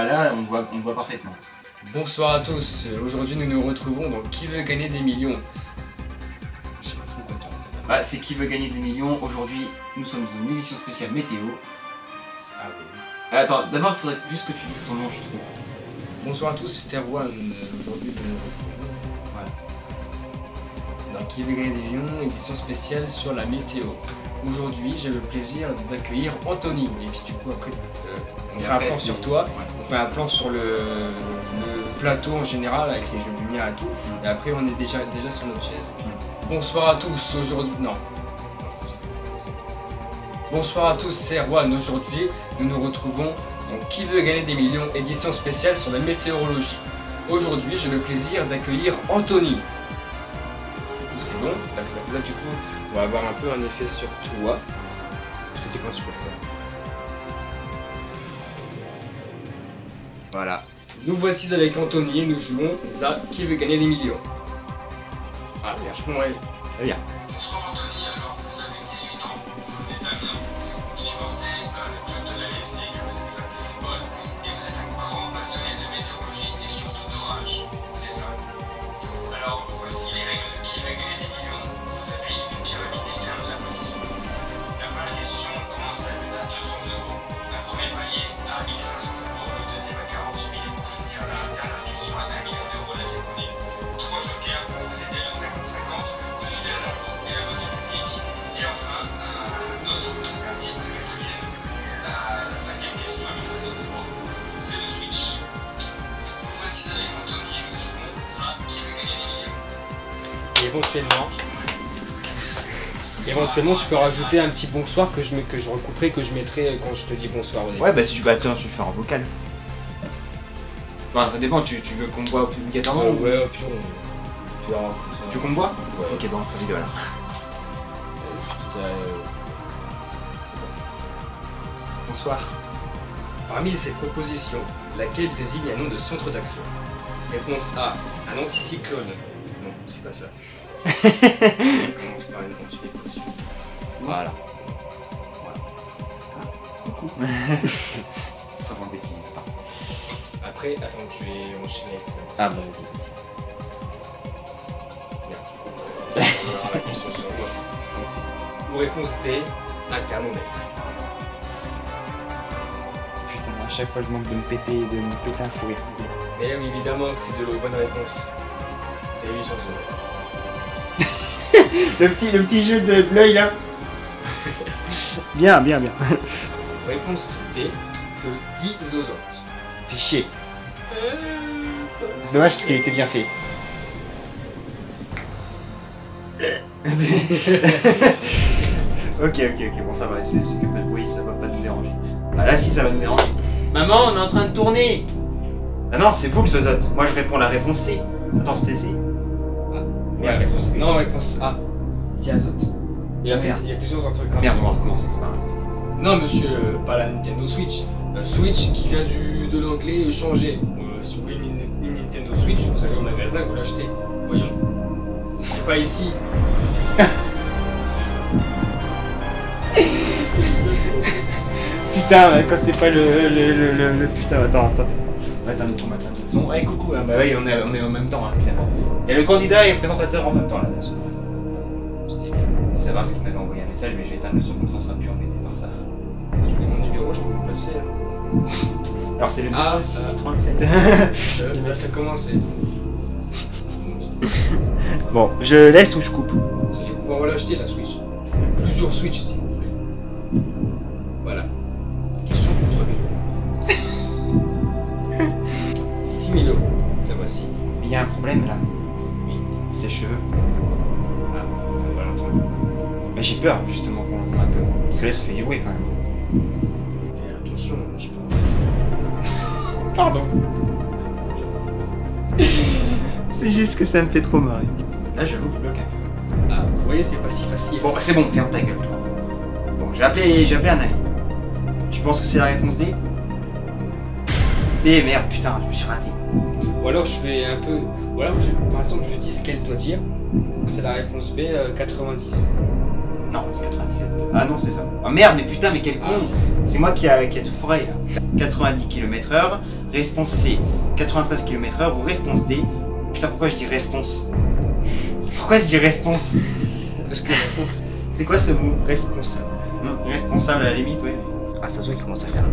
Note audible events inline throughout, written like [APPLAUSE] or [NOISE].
Bah là, on voit, on voit parfaitement. Bonsoir à tous, aujourd'hui nous nous retrouvons dans Qui veut gagner des millions? Je pas trop. Bah, c'est qui veut gagner des millions. Aujourd'hui, nous sommes dans une édition spéciale météo. Ah oui. Euh, Attends, d'abord, il faudrait juste que tu dises ton nom, je trouve. Bonsoir à tous, c'est Erwan. Euh, Aujourd'hui nous nous retrouvons dans Qui veut gagner des millions, édition spéciale sur la météo. Aujourd'hui j'ai le plaisir d'accueillir Anthony. Et puis du coup après, euh, on fait un plan sur toi, on fait un plan sur le, plateau en général avec les jeux de lumière et tout. Et après on est déjà, déjà sur notre chaise. Bonsoir à tous, aujourd'hui... Non. Bonsoir à tous, c'est Erwan. Aujourd'hui, nous nous retrouvons dans Qui veut gagner des millions, édition spéciale sur la météorologie. Aujourd'hui, j'ai le plaisir d'accueillir Anthony. C'est bon? Là, là, du coup, on va avoir un peu un effet sur toi. Dis quand tu peux faire. Voilà. Nous voici avec Anthony et nous jouons à Qui veut gagner des millions. Ah, vachement, ouais. Très bien. Bonsoir Anthony, alors vous avez 18 ans, vous venez d'Amiens, vous supportez euh, le club de l'ASC, que vous êtes fan de football et vous êtes un grand passionné de météorologie et surtout d'orage, c'est ça Alors voici les règles de qui va gagner des millions. Vous avez une pyramide d'écart, la voici. La première question commence à 200 euros, la première palier à 1500 euros, la question à 1 million d'euros la connue. Trois jokers pour vous aider le 50-50, le coup de fidèle et la vote du public. Et enfin, un autre dernier, le quatrième, la cinquième question à 1500 euros, c'est le switch. Nous voici avec Anthony et nous jouons à qui gagner des éventuellement, éventuellement, tu peux rajouter un petit bonsoir que je, que je recouperai, que je mettrai quand je te dis bonsoir au début. Ouais, bah si tu veux, attends, je vais faire en vocal. Enfin, ça dépend, tu, tu veux qu'on me voit obligatoirement Euh, ou ouais, puis on. Tu verras que ça. Tu veux qu'on me voit Ouais. Ok, bon, on fait vidéo alors. Bonsoir. Parmi ces propositions, laquelle désigne un nom de centre d'action? Réponse A, un anticyclone. Non, c'est pas ça. [LAUGHS] On commence par une antidépression. Voilà. Coucou. [LAUGHS] [LAUGHS] Sans imbécile, c'est pas? Après, attends, je vais enchaîner. avec, Ah, bah vas-y, vas-y. Aura [LAUGHS] la question sur moi. Ou réponse D, un thermomètre. Putain, à chaque fois je manque de me péter, de me péter un fou rire. Mais oui, évidemment que c'est de la bonne réponse. C'est 800 euros. [LAUGHS] Le petit, le petit jeu de, l'œil là. [LAUGHS] bien, bien, bien. Réponse D, de 10 zozotes. C'est dommage parce qu'il était bien fait. [LAUGHS] Ok, ok, ok, bon ça va, c'est c'est que pas de bruit, ça va pas nous déranger. Ah là si ça va nous déranger. Maman, on est en train de tourner Ah non, c'est vous le zozote. Moi je réponds la réponse C. Attends, c'était C. Ouais, Merde, réponse réponse C. Non, réponse A. Diazote. Il y a, Merde. il y a plusieurs orthographes. Merde, on va recommencer, c'est pas grave. Non, monsieur, euh, pas la Nintendo Switch. Euh, Switch qui vient du, de l'anglais changer. Euh, si vous voulez Nintendo Switch, vous allez au magasin, vous l'achetez. Voyons. Et pas ici. [LAUGHS] Putain, quand c'est pas le, le, le, le, le- Putain, attends, attends. attends. Attends, attends, Ouais, coucou, hein. bah oui, on est, on est en même temps, hein, évidemment. Il y a le candidat et le présentateur en même temps là. C'est grave qu'il m'avait envoyé un message, mais je vais éteindre le son comme ça, on sera plus embêté par ça. Sur mon numéro, je peux vous passer. hein. [LAUGHS] Alors c'est le Ah, 0637. Là, ça commence. [LAUGHS] Bon, je laisse ou je coupe allez pouvoir l'acheter la Switch. Plusieurs Switch, s'il vous plaît. Voilà. Question contre 6 000 euros. La voici. Il y a un problème là. Oui. Ses cheveux. Ah, on va l'entendre. Bah, j'ai peur justement qu'on l'entende un peu. Parce que là ça fait du bruit quand même. Pardon. C'est juste que ça me fait trop marrer. Là, j'avoue je bloque un peu. Ah, vous voyez, c'est pas si facile. Bon, c'est bon, ferme ta gueule, toi. Bon, j'ai appelé, j'ai appelé un ami. Tu penses que c'est la réponse D? Eh merde, putain, je me suis raté. Ou alors je fais un peu. Ou alors, je- par exemple, je dis ce qu'elle doit dire. C'est la réponse B, euh, 90. Non, c'est 97. Ah non, c'est ça. Ah merde, mais putain, mais quel con C'est moi qui a, qui a tout foiré là. 90 km/h, réponse C. 93 km/h ou réponse D. Putain, pourquoi je dis réponse Pourquoi je dis réponse Parce que réponse C'est quoi ce mot? Responsable. Responsable à la limite, ouais. Ah, ça se voit qu'il commence à faire.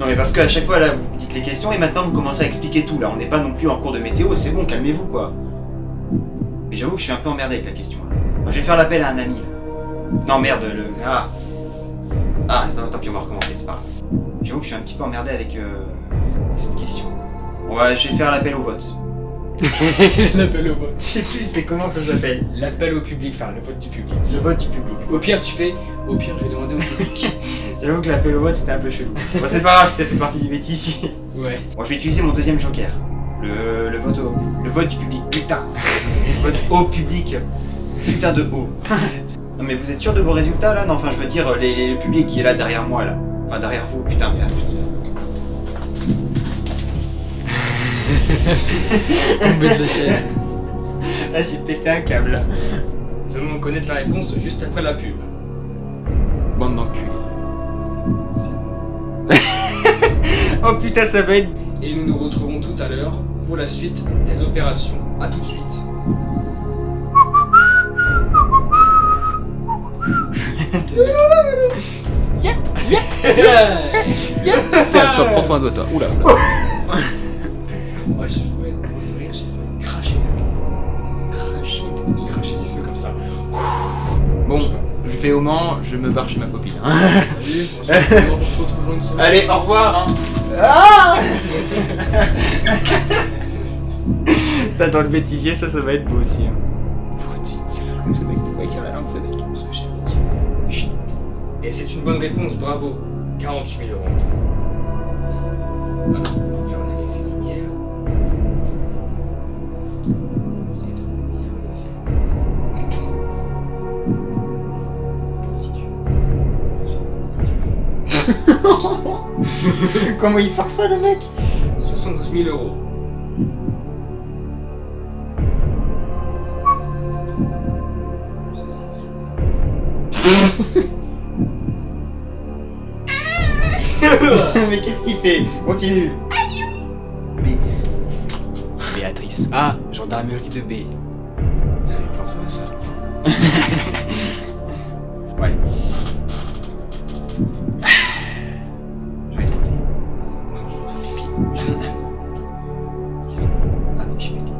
Non mais parce qu'à chaque fois là vous dites les questions et maintenant vous commencez à expliquer tout là. On n'est pas non plus en cours de météo, c'est bon, calmez-vous quoi. Mais j'avoue que je suis un peu emmerdé avec la question là. Je vais faire l'appel à un ami là. Non merde le. Ah Ah tant, tant pis on va recommencer, c'est pas grave. J'avoue que je suis un petit peu emmerdé avec euh, cette question. On va, je vais faire l'appel au vote. [LAUGHS] L'appel au vote. Je sais plus c'est comment ça s'appelle. L'appel au public, enfin le vote du public. Le vote du public. Au pire, tu fais. Au pire, je vais demander au public. [LAUGHS] J'avoue que l'appel au vote c'était un peu chelou. Bon c'est pas grave si ça fait partie du bêtisier. ouais. Bon, je vais utiliser mon deuxième joker. Le, le vote au, le vote du public. Putain. Le vote au public. Putain de haut. Non mais vous êtes sûr de vos résultats là? Non, enfin je veux dire les, le public qui est là derrière moi là. Enfin derrière vous. Putain merde. [LAUGHS] Tombé de la chaise. Ah j'ai pété un câble. Nous allons connaître la réponse juste après la pub. Bande d'enculés. [LAUGHS] oh putain ça va être. Et nous nous retrouvons tout à l'heure pour la suite des opérations. A tout de suite. Prends-toi un doigt toi. Oula. oula. Ouais, j'ai failli mourir, j'ai failli cracher de Cracher de Cracher du feu comme ça. Bon, je vais au Mans, je me barre chez ma copine. hein. Salut, on se retrouve, une semaine. Allez, au revoir. Hein. Ah ça dans le bêtisier, ça, ça va être beau aussi. hein. Pourquoi tu tires la langue ce mec Pourquoi il tire la langue ce mec Et c'est une bonne réponse, bravo. 48 000 euros. Voilà, donc là on avait fait lumière. C'est trop bien, on a fait. Comment il sort ça le mec? 72 000 euros. [LAUGHS] Mais qu'est-ce qu'il fait? Continue. B. Béatrice. Ah, gendarmerie de B. Ça fait penser à ça. [LAUGHS] Ouais. Je vais tenter. Ah non, j'ai pété.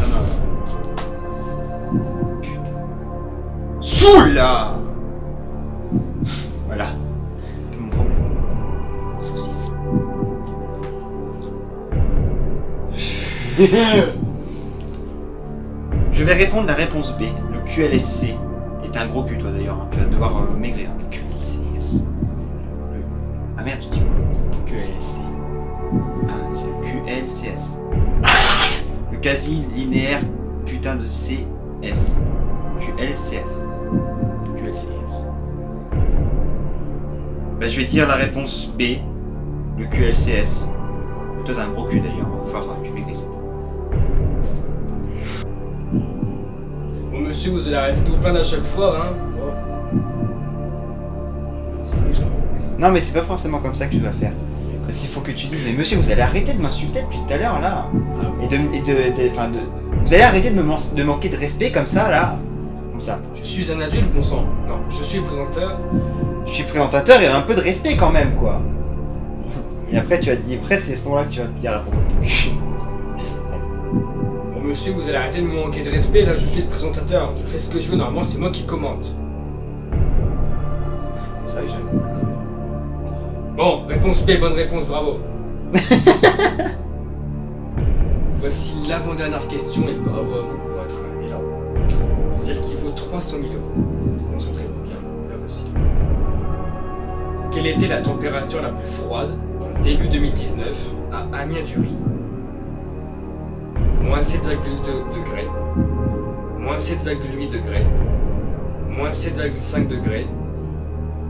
Ah [LAUGHS] non. Putain. Saoul là [LAUGHS] Je vais répondre la réponse B. Le QLSC est un gros cul, toi d'ailleurs. hein. Tu vas devoir euh, maigrir. QLCS. Le- Ah merde, tu dis quoi? QLSC. Ah, c'est le QLCS. Le quasi linéaire putain de CS. QLCS. QLCS. Bah, je vais dire la réponse B. Le QLCS. Toi, t'as un gros cul d'ailleurs. hein. Voir, tu maigris ça. Monsieur, vous allez arrêter tout plein à chaque fois, hein. Non, mais c'est pas forcément comme ça que tu dois faire. Parce qu'il faut que tu dises, mais monsieur, vous allez arrêter de m'insulter depuis tout à l'heure là. Et de, et de, de- enfin, de, vous allez arrêter de me man- de manquer de respect comme ça là. Comme ça. Je suis un adulte, bon sang. Non, je suis présentateur. Je suis présentateur et un peu de respect quand même quoi. Et après tu as dit, après c'est ce moment-là que tu vas te dire monsieur, vous allez arrêter de me manquer de respect. Là, je suis le présentateur. Je fais ce que je veux. Normalement, c'est moi qui vrai que j'ai un coup. Bon, réponse B, bonne réponse, bravo. [LAUGHS] Voici l'avant-dernière question et bravo à vous pour être arrivé là. Celle qui vaut 300 000 euros. Concentrez-vous bien, là aussi. Quelle était la température la plus froide en début 2019 à Amiens-Dury moins 7,2 degrés, moins 7,8 degrés, moins 7,5 degrés,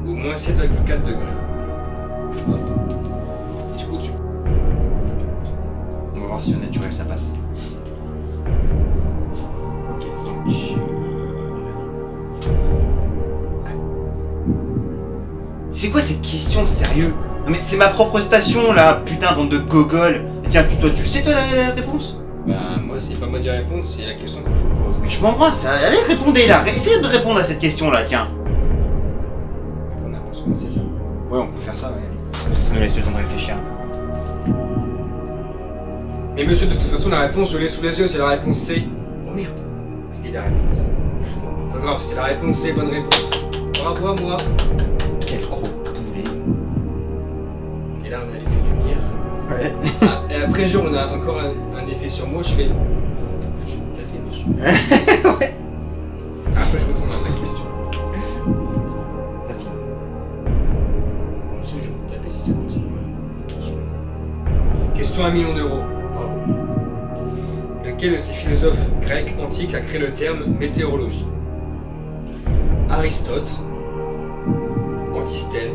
ou moins 7,4 degrés. Et du coup, tu... On va voir si au naturel ça passe. C'est quoi ces questions, sérieux? Non mais c'est ma propre station, là Putain, bande de gogol Tiens, tu sais, toi, la réponse? C'est pas moi de répondre, c'est la question que je vous pose. Mais je m'en branle ça. Allez, répondez là. Essayez de répondre à cette question là, tiens. On a comment c'est ça Ouais, on peut faire ça, ouais. Ça nous laisse le temps de réfléchir. Mais monsieur, de toute façon, la réponse, je l'ai sous les yeux, c'est la réponse C. Oh merde, je dis la réponse. Pas grave, c'est la réponse C, bonne réponse. Bravo à moi. Quel gros boulet. Et là, on a l'effet lumière. Ouais. Ah, et après, genre, on a encore un, un effet sur moi, je fais. Je vais me taper dessus. [LAUGHS] ouais. Après, je retourne à la question. Ça finit. Je vais me taper si ça continue. Question à un million d'euros. Lequel de ces philosophes grecs antiques a créé le terme météorologie? Aristote, Antisthène,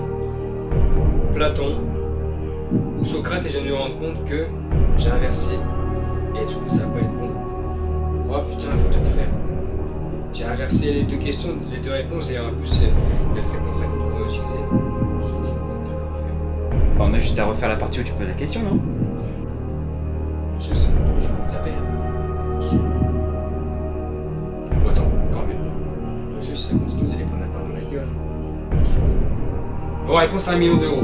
Platon ou Socrate? Et je me rends compte que j'ai inversé et coup ça va pas être bon. Oh putain, il faut tout faire. J'ai inversé les deux questions, les deux réponses et en plus il y a 55 qu'on a utilisé. Bah, on a juste à refaire la partie où tu poses la question, non? Je sais, je vais vous taper. Ou attends, encore mieux. Monsieur, si ça continue, vous allez prendre la part de ma gueule. Bon, réponse à un million d'euros.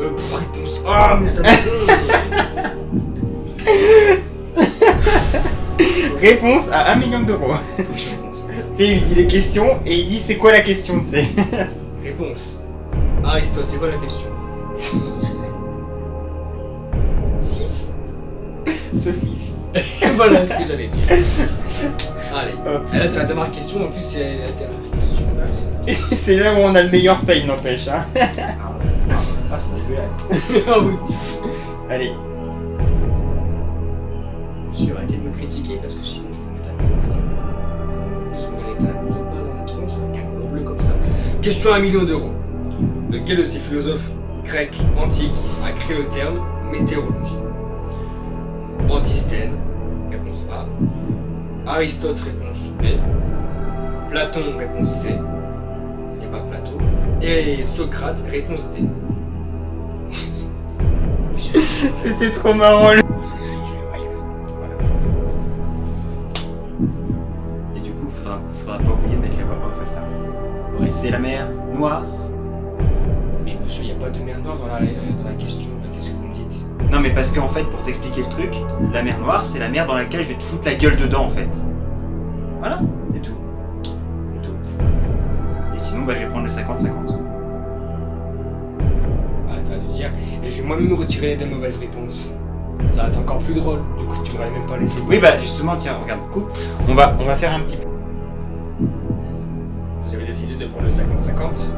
Euh, pff, réponse. Ah, mais ça me [LAUGHS] Réponse à 1 million d'euros. Tu sais, il dit les questions et il dit c'est quoi la question, tu sais. [LAUGHS] Réponse. Aristote, c'est quoi la question [LAUGHS] 6 Saucisse. [LAUGHS] Voilà ce que j'allais dire. Allez. Et là, c'est la dernière question. En plus, c'est la dernière question. Là, c'est- là où on a le meilleur fail, n'empêche. Hein. ah, c'est dégueulasse. Ah oui. Allez. De me parce que sinon je pas dans la comme ça. Question à un million d'euros. Lequel de ces philosophes grecs antiques a créé le terme météorologie? Antisthène, réponse A. Aristote, réponse B. Platon, réponse C. Il n'y a pas Platon. Et Socrate, réponse D. [LAUGHS] C'était trop marrant. Fait, pour t'expliquer le truc, la mer noire, c'est la mer dans laquelle je vais te foutre la gueule dedans, en fait. Voilà, c'est tout. Et sinon, bah, je vais prendre le 50-50. Ah, t'as dû dire. Et je vais moi-même retirer les deux mauvaises réponses. Ça va être encore plus drôle. Du coup, tu m'aurais même pas laissé. Oui, bah, justement, tiens, regarde, coupe. On va, on va faire un petit peu. Vous avez décidé de prendre le 50-50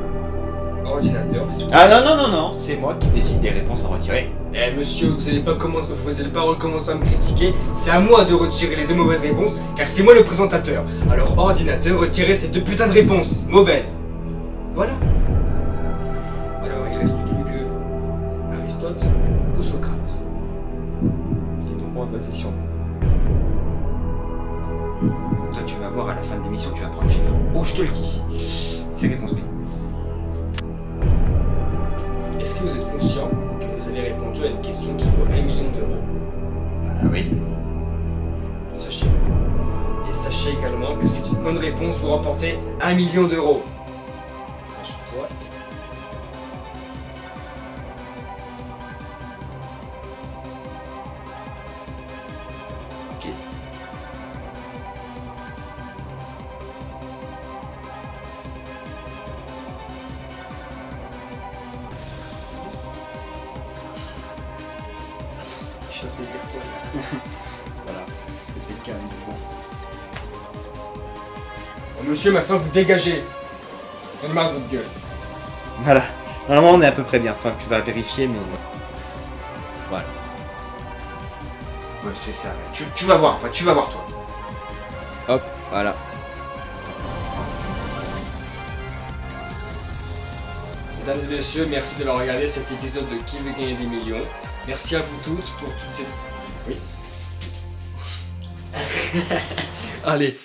Ordinateur. Ah non, non, non, non, c'est moi qui décide des réponses à retirer. Eh monsieur, vous allez pas commencer, vous allez pas recommencer à me critiquer. C'est à moi de retirer les deux mauvaises réponses, car c'est moi le présentateur. Alors ordinateur, retirez ces deux putains de réponses mauvaises. Voilà. Alors il reste plus que Aristote ou Socrate. Et donc, on va passer sur Toi, tu vas voir à la fin de l'émission, tu vas prendre cher. Oh, je te le dis. C'est réponse B. Est-ce que vous êtes avez répondu à une question qui vaut 1 million d'euros Ah oui. Sachez. Et sachez également que c'est une bonne réponse, vous remportez 1 million d'euros. Monsieur, maintenant vous dégagez. J'en ai marre de votre gueule. Voilà. Normalement, on est à peu près bien. Enfin, tu vas vérifier, mais. Voilà. Ouais, c'est ça. Tu, tu vas voir, tu vas voir, toi. Hop, voilà. Mesdames et messieurs, merci d'avoir regardé cet épisode de Qui veut gagner des millions. Merci à vous tous pour toutes ces... Oui. [LAUGHS] Allez,